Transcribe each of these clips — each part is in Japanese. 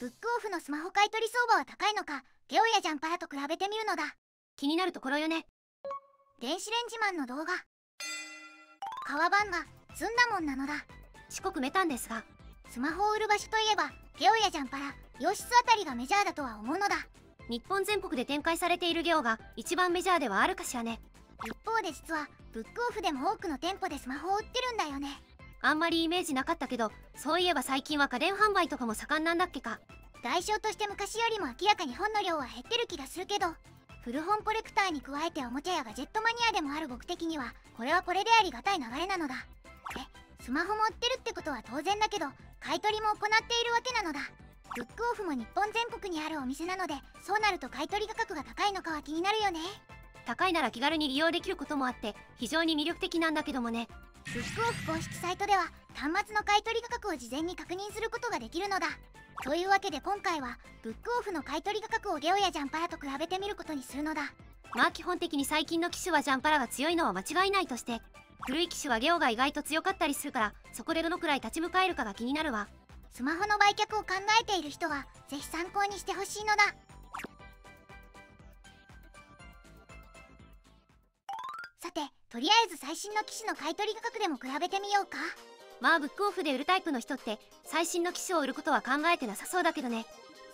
ブックオフのスマホ買取相場は高いのかゲオやジャンパラと比べてみるのだ。気になるところよね。電子レンジマンの動画。革版がずんだもんなのだ。四国メタンですが。スマホを売る場所といえばゲオやジャンパラ洋室あたりがメジャーだとは思うのだ。日本全国で展開されているゲオが一番メジャーではあるかしらね。一方で実はブックオフでも多くの店舗でスマホを売ってるんだよねあんまりイメージなかったけどそういえば最近は家電販売とかも盛んなんだっけか。代償として昔よりも明らかに本の量は減ってる気がするけど古本コレクターに加えておもちゃやガジェットマニアでもある僕的にはこれはこれでありがたい流れなのだ。えスマホも売ってるってことは当然だけど買い取りも行っているわけなのだ。ブックオフも日本全国にあるお店なのでそうなると買い取り価格が高いのかは気になるよね。高いなら気軽に利用できることもあって非常に魅力的なんだけどもねブックオフ公式サイトでは端末の買い取り価格を事前に確認することができるのだ。というわけで今回はブックオフの買い取り価格をゲオやジャンパラと比べてみることにするのだ。まあ基本的に最近の機種はジャンパラが強いのは間違いないとして古い機種はゲオが意外と強かったりするからそこでどのくらい立ち向かえるかが気になるわ。スマホの売却を考えている人はぜひ参考にしてほしいのだとりあえず最新の機種の買い取り価格でも比べてみようか。まあブックオフで売るタイプの人って最新の機種を売ることは考えてなさそうだけどね。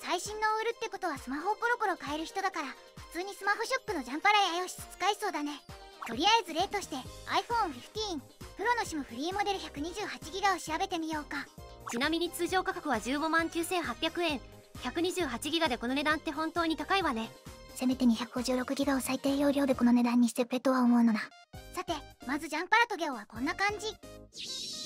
最新のを売るってことはスマホをコロコロ買える人だから普通にスマホショップのジャンパラやヨシス使いそうだね。とりあえず例として iPhone15 プロの SIM フリーモデル 128GB を調べてみようか。ちなみに通常価格は15万9800円。128GB でこの値段って本当に高いわねせめて 256GB を最低容量でこの値段にしてくれとは思うのだ。さてまずジャンパラとゲオはこんな感じ。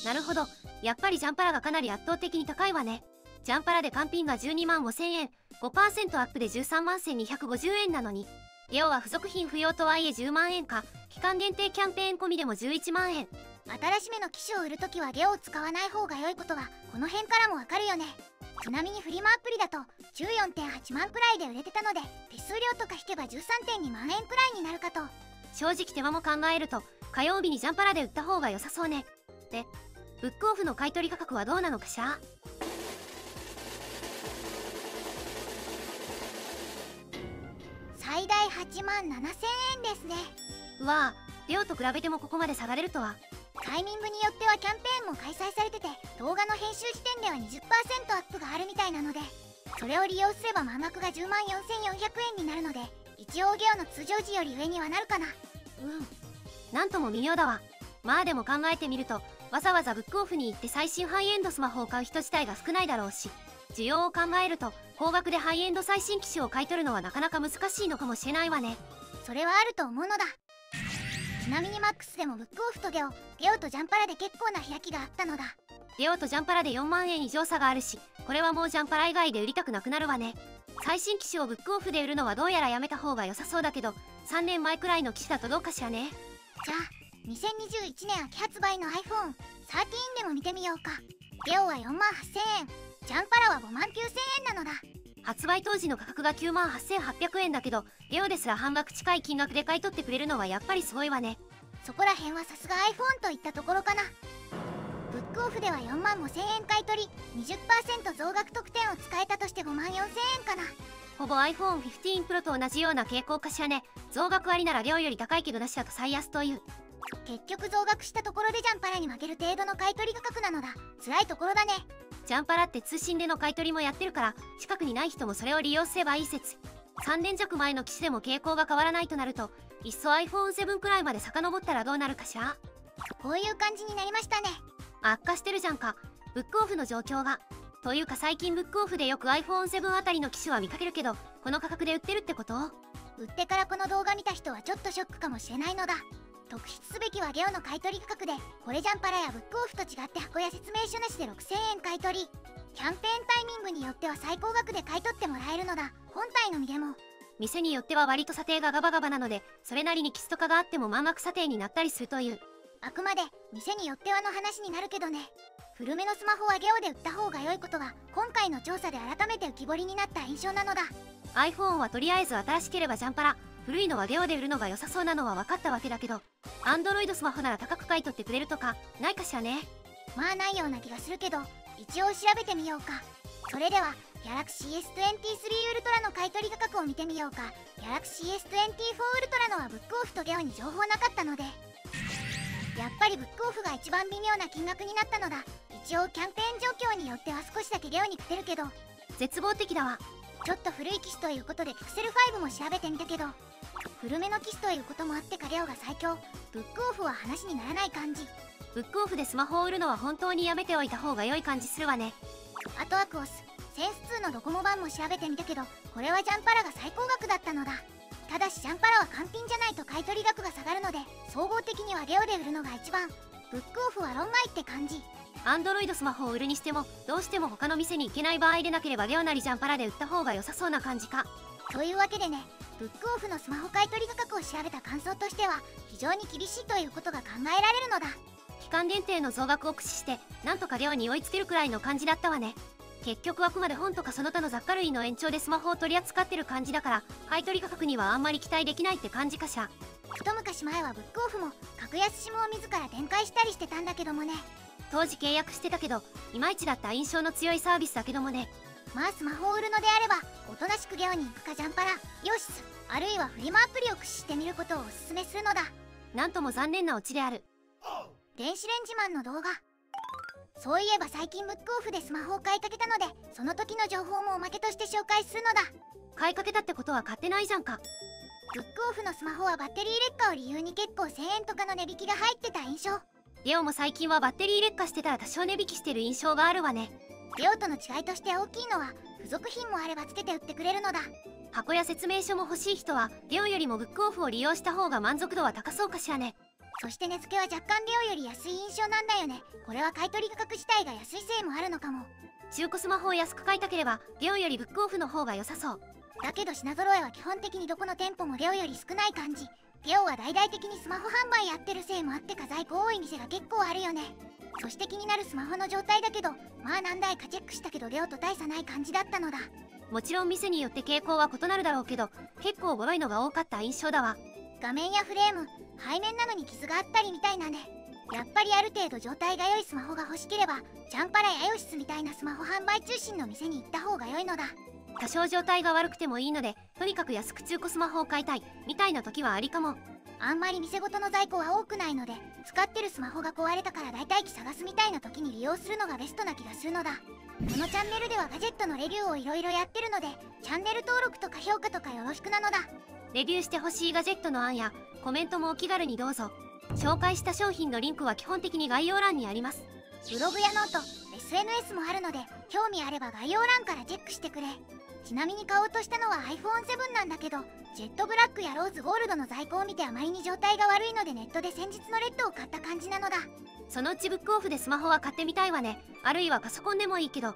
なるほど。やっぱりジャンパラがかなり圧倒的に高いわね。ジャンパラで単品が12万5000円。5%アップで13万1250円なのに。ゲオは付属品不要とはいえ10万円か。期間限定キャンペーン込みでも11万円。新しめの機種を売るときはゲオを使わない方が良いことはこの辺からもわかるよねちなみにフリマアプリだと14.8万くらいで売れてたので手数料とか引けば13.2万円くらいになるかと。正直手間も考えると火曜日にジャンパラで売った方が良さそうね。でブックオフの買取価格はどうなのかしら？最大8万7000円ですね。うわあ量と比べてもここまで差が出るとはタイミングによってはキャンペーンも開催されてて動画の編集時点では20%アップがあるみたいなのでそれを利用すれば満額が10万4400円になるので一応ゲオの通常時より上にはなるかな。うん。なんとも微妙だわ。まあでも考えてみるとわざわざブックオフに行って最新ハイエンドスマホを買う人自体が少ないだろうし需要を考えると高額でハイエンド最新機種を買い取るのはなかなか難しいのかもしれないわね。それはあると思うのだちなみにマックスでもブックオフとゲオゲオとジャンパラで結構な開きがあったのだ。ゲオとジャンパラで4万円以上差があるしこれはもうジャンパラ以外で売りたくなくなるわね。最新機種をブックオフで売るのはどうやらやめた方が良さそうだけど3年前くらいの機種だとどうかしらね。じゃあ2021年秋発売の iPhone13 でも見てみようか。ゲオは4万8000円ジャンパラは5万9000円なのだ発売当時の価格が9万8800円だけどゲオですら半額近い金額で買い取ってくれるのはやっぱりすごいわね。そこら辺はさすが iPhone といったところかな。ブックオフでは4万5000円買い取り20%増額特典を使えたとして5万4000円かな。ほぼ iPhone15 Pro と同じような傾向かしらね。増額ありなら量より高いけどなしだと最安という。結局増額したところでジャンパラに負ける程度の買い取り価格なのだ。辛いところだねジャンパラって通信での買い取りもやってるから近くにない人もそれを利用すればいい説。3年弱前の機種でも傾向が変わらないとなるといっそ iPhone7 くらいまで遡ったらどうなるかしら。こういう感じになりましたね。悪化してるじゃんかブックオフの状況が。というか最近ブックオフでよく iPhone7 あたりの機種は見かけるけどこの価格で売ってるってこと？売ってからこの動画見た人はちょっとショックかもしれないのだ特筆すべきはゲオの買取価格でこれジャンパラやブックオフと違って箱や説明書なしで6000円買い取り。キャンペーンタイミングによっては最高額で買い取ってもらえるのだ。本体のみでも。店によっては割と査定がガバガバなのでそれなりにキスト化があっても満額査定になったりするという。あくまで店によってはの話になるけどね。古めのスマホはゲオで売った方が良いことは今回の調査で改めて浮き彫りになった印象なのだ。iPhone はとりあえず新しければジャンパラ古いのはゲオで売るのが良さそうなのは分かったわけだけど Android スマホなら高く買い取ってくれるとかないかしらね。まあないような気がするけど一応調べてみようか。それではギャラクシー S23 ウルトラの買取価格を見てみようか。ギャラクシー S24 ウルトラのはブックオフとゲオに情報なかったので。やっぱりブックオフが一番微妙な金額になったのだ。一応キャンペーン状況によっては少しだけゲオに来てるけど。絶望的だわ。ちょっと古い機種ということでピクセル5も調べてみたけど古めの機種ということもあってかゲオが最強。ブックオフは話にならない感じ。ブックオフでスマホを売るのは本当にやめておいた方が良い感じするわね。あとアクオス。センス2のドコモ版も調べてみたけどこれはジャンパラが最高額だったのだ。ただしジャンパラは完品じゃないと買取額が下がるので総合的にはゲオで売るのが一番。ブックオフは論外って感じ。アンドロイドスマホを売るにしてもどうしても他の店に行けない場合でなければゲオなりジャンパラで売った方が良さそうな感じか。というわけでねブックオフのスマホ買取価格を調べた感想としては非常に厳しいということが考えられるのだ。期間限定の増額を駆使してなんとかゲオに追いつけるくらいの感じだったわね。結局あくまで本とかその他の雑貨類の延長でスマホを取り扱ってる感じだから買取価格にはあんまり期待できないって感じかしら。一昔前はブックオフも格安 SIM を自ら展開したりしてたんだけどもね。当時契約してたけどいまいちだった印象の強いサービスだけどもねまあスマホを売るのであればおとなしくゲオに行くかジャンパラ。ヨシスあるいはフリマアプリを駆使してみることをおすすめするのだ。なんとも残念なオチである。電子レンジマンの動画。そういえば最近ブックオフでスマホを買いかけたのでその時の情報もおまけとして紹介するのだ。買いかけたってことは買ってないじゃんか。ブックオフのスマホはバッテリー劣化を理由に結構1000円とかの値引きが入ってた印象。ゲオも最近はバッテリー劣化してたら多少値引きしてる印象があるわねゲオとの違いとして大きいのは付属品もあればつけて売ってくれるのだ。箱や説明書も欲しい人はゲオよりもブックオフを利用した方が満足度は高そうかしらね。そして値付けは若干ゲオより安い印象なんだよね。これは買取価格自体が安いせいもあるのかも。中古スマホを安く買いたければゲオよりブックオフの方が良さそう。だけど品揃えは基本的にどこの店舗もゲオより少ない感じゲオは大々的にスマホ販売やってるせいもあってか在庫多い店が結構あるよね。そして気になるスマホの状態だけどまあ何台かチェックしたけどゲオと大差ない感じだったのだ。もちろん店によって傾向は異なるだろうけど結構ボロいのが多かった印象だわ。画面やフレーム背面なのに傷があったりみたいなね。やっぱりある程度状態が良いスマホが欲しければジャンパラやヨシスみたいなスマホ販売中心の店に行った方が良いのだ多少状態が悪くてもいいのでとにかく安く中古スマホを買いたいみたいな時はありかも。あんまり店ごとの在庫は多くないので使ってるスマホが壊れたから代替機探すみたいな時に利用するのがベストな気がするのだ。このチャンネルではガジェットのレビューをいろいろやってるのでチャンネル登録とか評価とかよろしくなのだ。レビューしてほしいガジェットの案やコメントもお気軽にどうぞ。紹介した商品のリンクは基本的に概要欄にあります。ブログや note SNS もあるので興味あれば概要欄からチェックしてくれちなみに買おうとしたのは iPhone7 なんだけどジェットブラックやローズゴールドの在庫を見てあまりに状態が悪いのでネットで先日のレッドを買った感じなのだ。そのうちブックオフでスマホは買ってみたいわね。あるいはパソコンでもいいけど